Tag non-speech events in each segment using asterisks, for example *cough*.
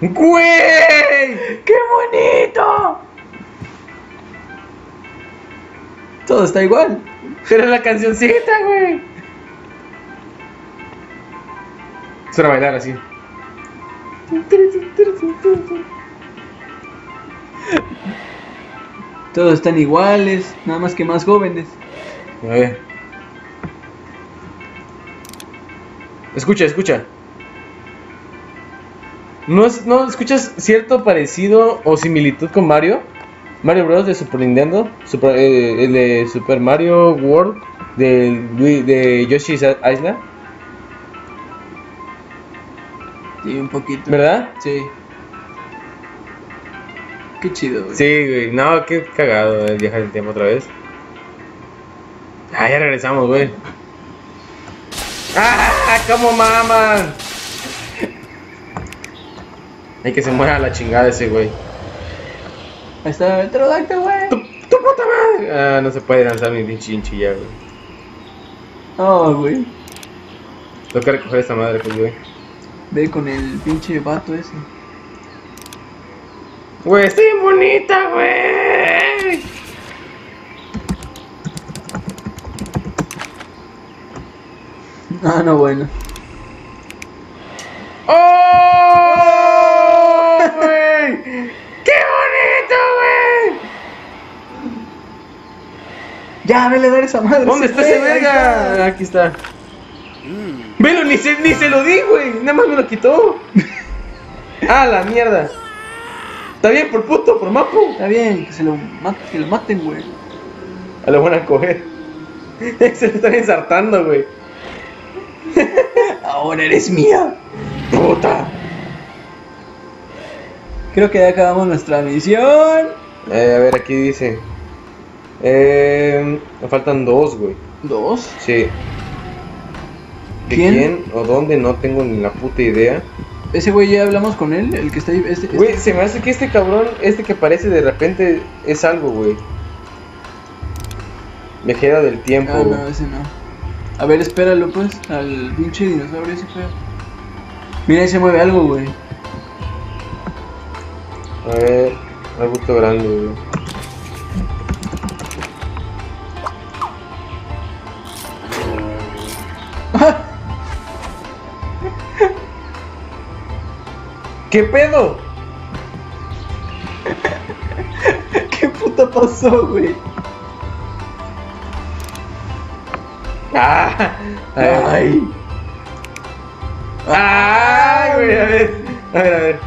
¡Güey! ¡Qué bonito! Todo está igual. Pero la cancioncita, güey. Es para bailar así. Todos están iguales, nada más que más jóvenes. A ver. Escucha, escucha. ¿No, es- ¿No escuchas cierto parecido o similitud con Mario? Mario Bros. de Super Nintendo, Super, eh, el de Super Mario World, de, de Yoshi's Island, Sí, un poquito. ¿verdad? Sí. Qué chido, güey. Sí, güey, no, qué cagado eh, viajar el tiempo otra vez. Ah, ya regresamos, güey. ¡Ah! ¿Cómo maman? Hay que se muera la chingada ese güey. Ahí está el pterodáctilo, güey. ¡Tu, tu puta madre! Ah, no se puede lanzar mi pinche hinchi ya, güey. Oh, güey. Tengo que recoger esta madre, pues, güey. Ve con el pinche vato ese. Güey, estoy bien bonita, güey. Ah, no, bueno. ¡Oh! güey! ¡Qué bonito, güey! Ya, vele a dar esa madre. ¿Dónde está ese verga? está. Aquí está. Velo, ni se, ni se lo di, güey. Nada más me lo quitó. *laughs* ah, la mierda. Está bien, por puto, por mapo. Está bien, que se lo, mat- que lo maten, güey. A lo van a coger. *laughs* se lo están ensartando, güey. *laughs* Ahora eres mía. Puta. Creo que ya acabamos nuestra misión. Eh, a ver, aquí dice. Eh, me faltan dos, güey. Dos. Sí. ¿De ¿Quién? quién o dónde? No tengo ni la puta idea. Ese güey ya hablamos con él, el que está ahí. Este, este- Güey, se me hace que este cabrón, este que aparece de repente, es algo, güey. Viajero del tiempo. Ah, no, ese no. A ver, espéralo, pues. Al pinche dinosaurio ese feo. Mira, ahí se mueve algo, güey. A ver, arbusto grande, güey. *laughs* ¿Qué pedo? *laughs* ¿Qué puta pasó, güey? Ah, Ay. Ay, güey, a ver. A ver, a ver.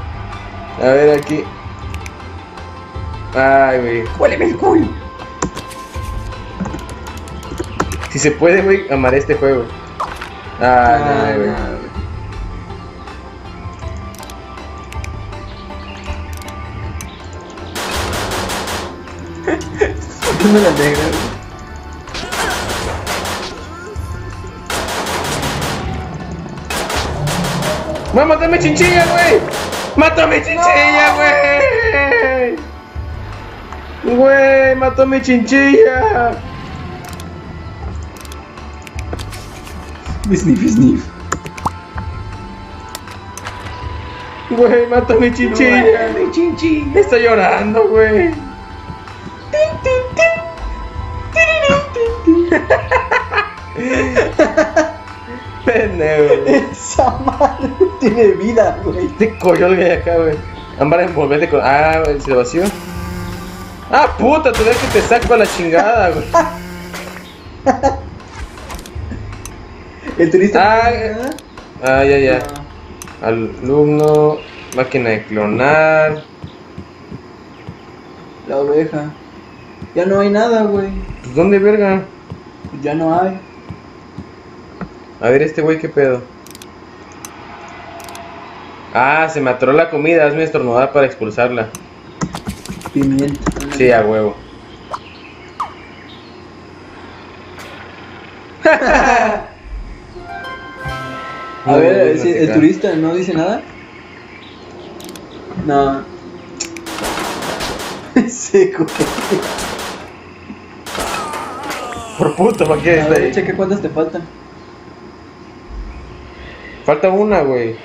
A ver aquí. Ay, güey. Huéleme el culo. Si se puede, güey, amaré este juego. Ah, no, güey. *laughs* ¿Dónde la negra? ¡Voy a matar mi chinchilla, güey! ¡Mató a mi chinchilla, güey! ¡Güey! ¡Mató mi chinchilla! Sniff, sniff. ¡Güey! ¡Mató a mi chinchilla! mi chinchilla. Está llorando, güey. Pendejo. Esa madre tiene vida, güey. Este coyol que hay acá, güey. Ámbar envolverte con. Ah, güey, se vació. Ah, puta, te que te saco a la chingada, güey. *laughs* El turista. Ah, Ah, ya, ya. Alumno, máquina de clonar. La oveja. Ya no hay nada, güey. Pues, ¿dónde, verga? Ya no hay. A ver, este güey, ¿qué pedo? Ah, se me atoró la comida. Hazme estornudar para expulsarla. Pimienta. Sí, a huevo. *laughs* A ver, bien, si el turista no dice nada. No. *laughs* Seco. Por puto, ¿para qué A ver, cheque cuántas te faltan. Falta una, güey.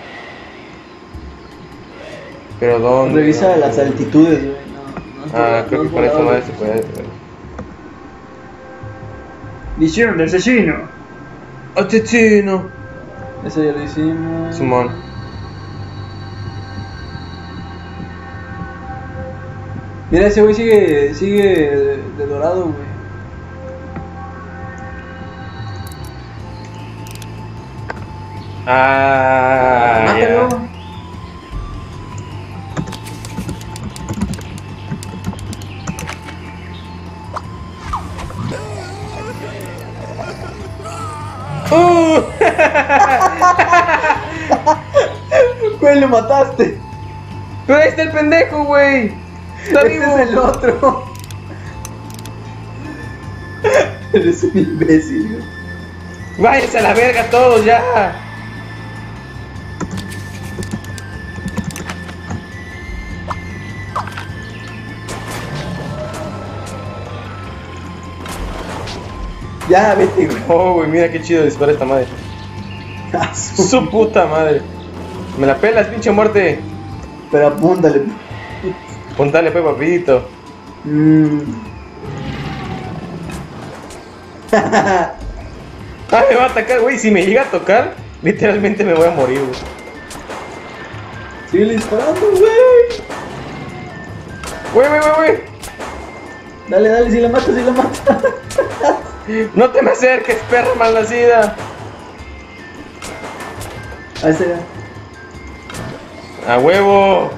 Pero ¿dónde? Revisa las altitudes, güey. No, no Ah, por- creo no que es con esta volado, madre güey. se puede. güey. Misión de asesino. ¡Asesino! Eso ya lo hicimos. Simón. Mira, ese güey sigue, sigue de, dorado, güey. Ah, Mátalo. ya. ¡Uh! *laughs* Güey, lo mataste. Pero ahí está el pendejo, güey. Está Este vivo. es el otro. Eres un imbécil, güey. Váyanse a la verga todos ya. Ya, vete, güey. *laughs* Oh, güey, mira qué chido dispara esta madre. *laughs* Su- puta madre. Me la pelas, pinche muerte. Pero apúntale. Puntale, pues, papito. Mm. *laughs* Ah, me va a atacar, güey. Si me llega a tocar, literalmente me voy a morir, güey. Sigue disparando, güey. Güey, güey, güey, güey. Dale, dale, si la mata, si la mata. No te me acerques, perra malnacida. Ahí está. A huevo.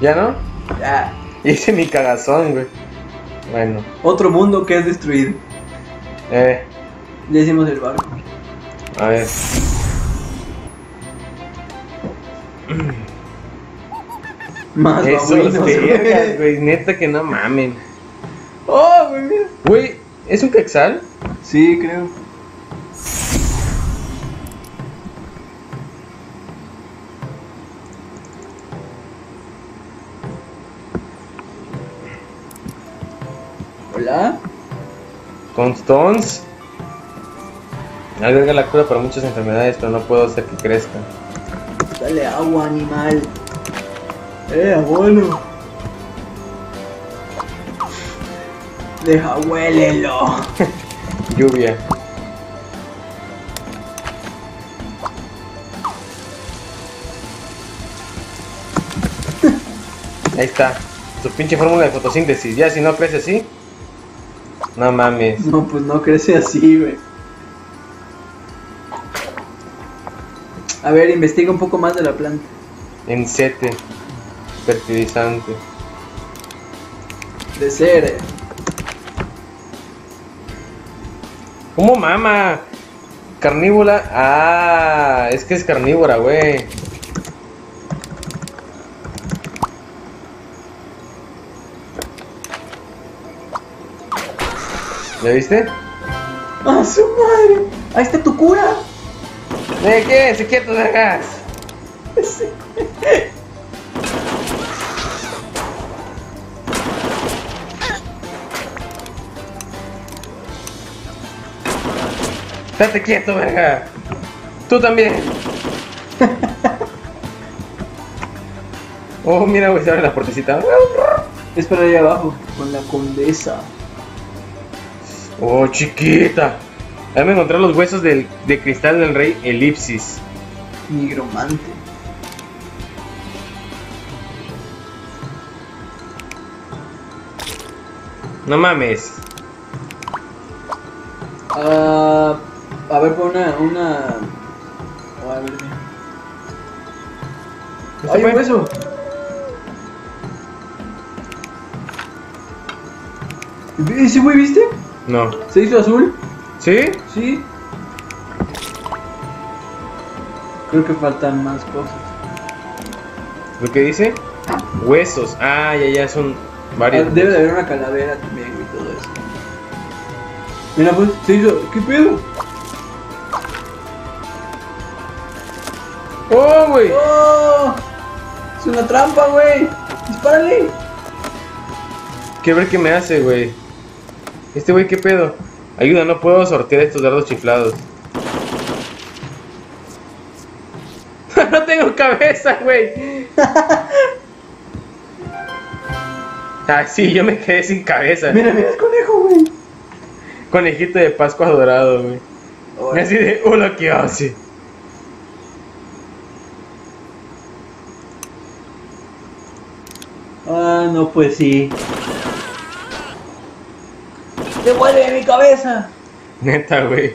¿Ya no? Ya. *laughs* Hice mi cagazón, güey. Bueno, Otro mundo que es destruido. eh, Ya hicimos el barco. a ver. *clears throat* Más Esos vergas, güey. Neta que no mamen. Oh, güey, mira. Güey, ¿es un quexal? Sí, creo. Hola. Constance. Alberga la cura para muchas enfermedades, pero no puedo hacer que crezcan. Dale agua, animal. Eh, abuelo. Deja, huélelo. *laughs* Lluvia. *laughs* Ahí está. Su pinche fórmula de fotosíntesis. Ya si no crece así. No mames. No, pues no crece así, güey. A ver, investiga un poco más de la planta. Encete. Fertilizante. De ser. eh. ¿Cómo mama? Carnívora. Ah, es que es carnívora, güey. ¿Ya viste? ¡Ah, su madre! ¡Ahí está tu cura! ¿De qué? ¿Se quieto, vergas? Estate quieto, verga. Tú también. *laughs* Oh, mira, güey, se abre la puertecita. Es para allá abajo, con la condesa. Oh, chiquita. Déjame encontrar los huesos del, de cristal del rey Elipsis. Nigromante. No mames. Ah, a ver, pon una. una... oh, a ver. ¿Este ¡Ay, fue? un hueso! ¿Ese güey viste? No. ¿Se hizo azul? ¿Sí? Sí. Creo que faltan más cosas. ¿Lo que dice? Huesos. Ah, ya, ya son Ah, varios. Debe de haber una calavera también y todo eso. Mira, pues, se hizo. ¿Qué pedo? ¡Oh, güey! ¡Oh! Es una trampa, güey. Dispárale. Quiero ver qué me hace, güey. Este güey, ¿qué pedo? Ayuda, no puedo sortear estos dardos chiflados. *laughs* no tengo cabeza, güey. *laughs* ah, sí, yo me quedé sin cabeza. Mira, mira el conejo, güey. Conejito de Pascua dorado, güey. Así de, hola, ¿qué hace? Ah, no, pues sí. ¡Devuelve mi cabeza! Neta, güey.